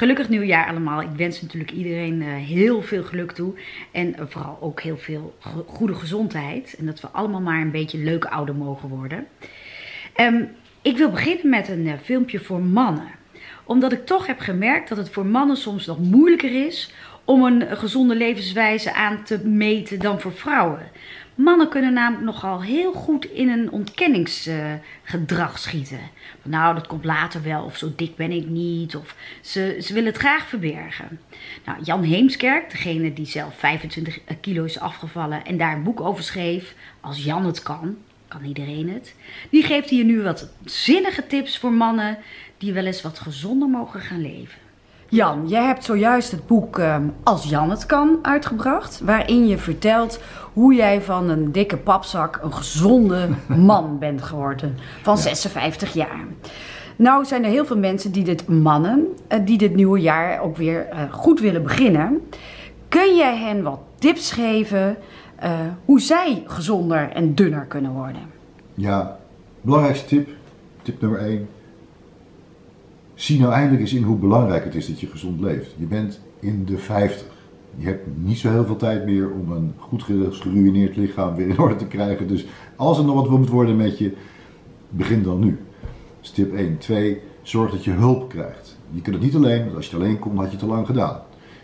Gelukkig nieuwjaar allemaal. Ik wens natuurlijk iedereen uh, heel veel geluk toe. En uh, vooral ook heel veel go goede gezondheid. En dat we allemaal maar een beetje leuk ouder mogen worden. Um, ik wil beginnen met een uh, filmpje voor mannen. Omdat ik toch heb gemerkt dat het voor mannen soms nog moeilijker is om een gezonde levenswijze aan te meten dan voor vrouwen. Mannen kunnen namelijk nogal heel goed in een ontkenningsgedrag schieten. Nou, dat komt later wel, of zo dik ben ik niet, of ze, ze willen het graag verbergen. Nou, Jan Heemskerk, degene die zelf 25 kilo is afgevallen en daar een boek over schreef, Als Jan het kan, kan iedereen het, die geeft hier nu wat zinnige tips voor mannen die wel eens wat gezonder mogen gaan leven. Jan, jij hebt zojuist het boek uh, Als Jan het kan uitgebracht, waarin je vertelt hoe jij van een dikke papzak een gezonde man bent geworden van 56 jaar. Nou zijn er heel veel mensen die dit mannen, uh, die dit nieuwe jaar ook weer uh, goed willen beginnen. Kun jij hen wat tips geven hoe zij gezonder en dunner kunnen worden? Ja, belangrijkste tip, tip nummer 1 Zie nou eindelijk eens in hoe belangrijk het is dat je gezond leeft. Je bent in de 50. Je hebt niet zo heel veel tijd meer om een goed geruineerd lichaam weer in orde te krijgen. Dus als er nog wat moet worden met je, begin dan nu. Stip 1. 2. Zorg dat je hulp krijgt. Je kunt het niet alleen, want als je het alleen komt, had je het te lang gedaan.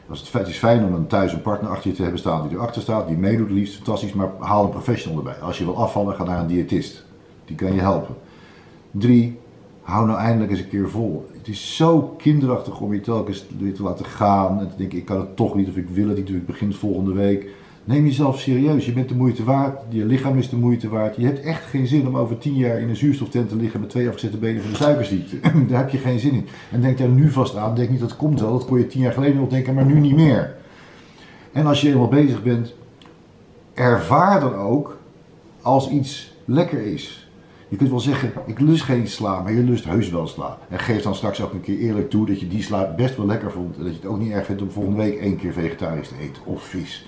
Als het, het is fijn om een thuis een partner achter je te hebben staan die erachter staat, die meedoet, liefst fantastisch, maar haal een professional erbij. Als je wil afvallen, ga naar een diëtist. Die kan je helpen. 3 hou nou eindelijk eens een keer vol. Het is zo kinderachtig om je telkens weer te laten gaan en te denken, ik kan het toch niet of ik wil het niet, of ik begin volgende week. Neem jezelf serieus, je bent de moeite waard, je lichaam is de moeite waard. Je hebt echt geen zin om over tien jaar in een zuurstoftent te liggen met twee afgezette benen van de suikerziekte. Daar heb je geen zin in. En denk daar nu vast aan, denk niet dat komt wel, dat kon je tien jaar geleden nog denken, maar nu niet meer. En als je eenmaal bezig bent, ervaar dan ook als iets lekker is. Je kunt wel zeggen, ik lust geen sla, maar je lust heus wel sla. En geef dan straks ook een keer eerlijk toe dat je die sla best wel lekker vond. En dat je het ook niet erg vindt om volgende week één keer vegetarisch te eten of vis.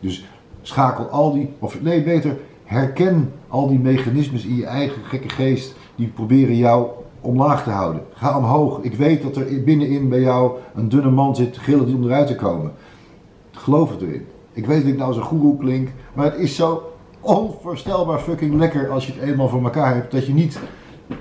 Dus schakel al die, of nee beter, herken al die mechanismes in je eigen gekke geest die proberen jou omlaag te houden. Ga omhoog. Ik weet dat er binnenin bij jou een dunne man zit, gillend om eruit te komen. Geloof het erin. Ik weet dat ik nou zo goeroe klink, maar het is zo onvoorstelbaar fucking lekker als je het eenmaal voor elkaar hebt. Dat je niet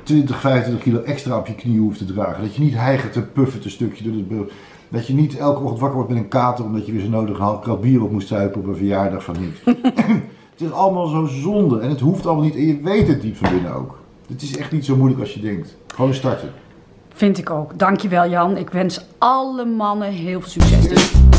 20, 25 kilo extra op je knie hoeft te dragen. Dat je niet hijgert te puffen een stukje door het beeld. Dat je niet elke ochtend wakker wordt met een kater omdat je weer zo nodig een half krat bier op moest zuipen op een verjaardag van niks. het is allemaal zo zonde en het hoeft allemaal niet en je weet het diep van binnen ook. Het is echt niet zo moeilijk als je denkt. Gewoon starten. Vind ik ook. Dankjewel Jan. Ik wens alle mannen heel veel succes.